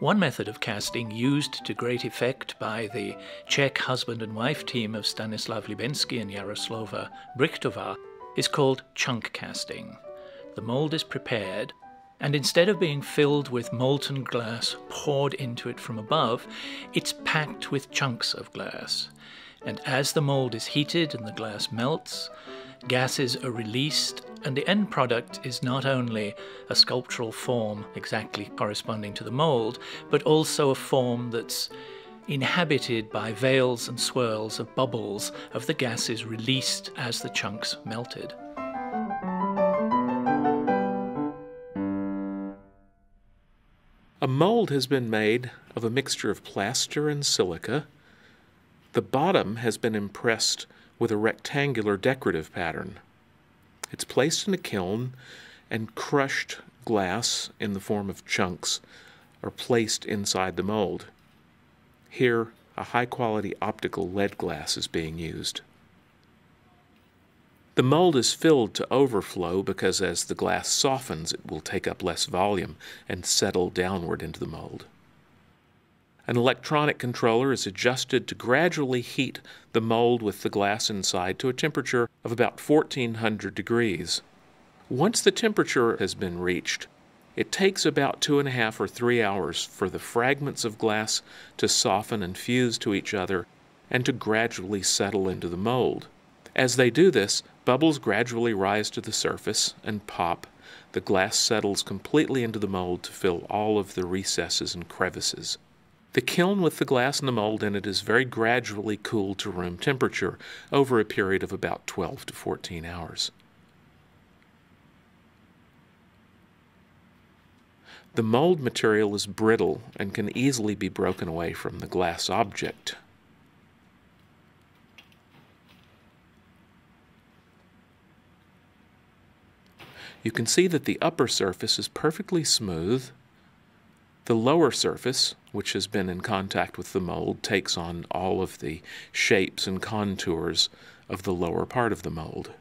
One method of casting used to great effect by the Czech husband and wife team of Stanislav Libensky and Jaroslava Brychtova is called chunk casting. The mold is prepared, and instead of being filled with molten glass poured into it from above, it's packed with chunks of glass. And as the mold is heated and the glass melts, gases are released, and the end product is not only a sculptural form exactly corresponding to the mold, but also a form that's inhabited by veils and swirls of bubbles of the gases released as the chunks melted. A mold has been made of a mixture of plaster and silica. The bottom has been impressed with a rectangular decorative pattern. It's placed in a kiln and crushed glass in the form of chunks are placed inside the mold. Here, a high-quality optical lead glass is being used. The mold is filled to overflow because as the glass softens, it will take up less volume and settle downward into the mold. An electronic controller is adjusted to gradually heat the mold with the glass inside to a temperature of about 1400 degrees. Once the temperature has been reached, it takes about two and a half or three hours for the fragments of glass to soften and fuse to each other and to gradually settle into the mold. As they do this, bubbles gradually rise to the surface and pop. The glass settles completely into the mold to fill all of the recesses and crevices. The kiln with the glass and the mold in it is very gradually cooled to room temperature over a period of about 12 to 14 hours. The mold material is brittle and can easily be broken away from the glass object. You can see that the upper surface is perfectly smooth the lower surface, which has been in contact with the mold, takes on all of the shapes and contours of the lower part of the mold.